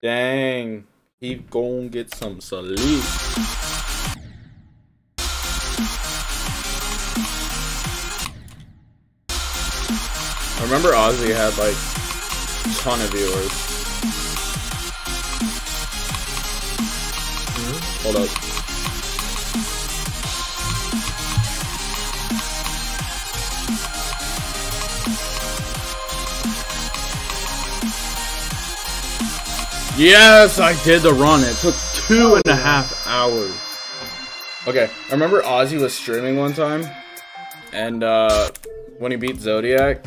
Dang. He gon' get some sleep. I remember Ozzy had like a ton of viewers. Mm-hmm. Hold up. Yes, I did the run. It took two and a half hours. Okay, I remember Ozzy was streaming one time, and uh, when he beat Zodiac,